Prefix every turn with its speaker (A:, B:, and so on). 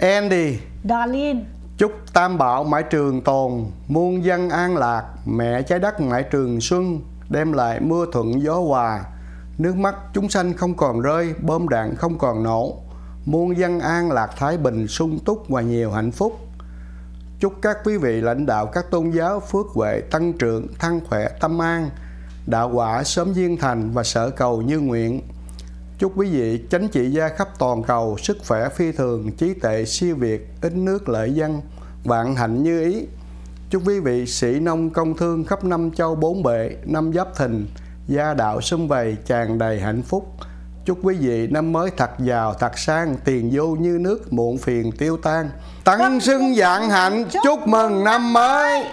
A: Andy
B: Darlene
A: Chúc Tam Bảo mãi trường tồn, muôn dân an lạc, mẹ trái đất mãi trường xuân, đem lại mưa thuận gió hòa. Nước mắt chúng sanh không còn rơi, bom đạn không còn nổ. Muôn dân an lạc thái bình, sung túc và nhiều hạnh phúc. Chúc các quý vị lãnh đạo các tôn giáo phước huệ tăng trưởng, thăng khỏe, tâm an, đạo quả sớm duyên thành và sở cầu như nguyện. Chúc quý vị chánh trị gia khắp toàn cầu sức khỏe phi thường, trí tệ siêu việt, ít nước lợi dân, vạn hạnh như ý. Chúc quý vị sĩ nông công thương khắp năm châu bốn bể, năm giáp thìn, gia đạo sum vầy tràn đầy hạnh phúc. Chúc quý vị năm mới thật giàu, thật sang, tiền vô như nước, muộn phiền tiêu tan. Tăng sưng dạng hạnh, chúc mừng năm mới!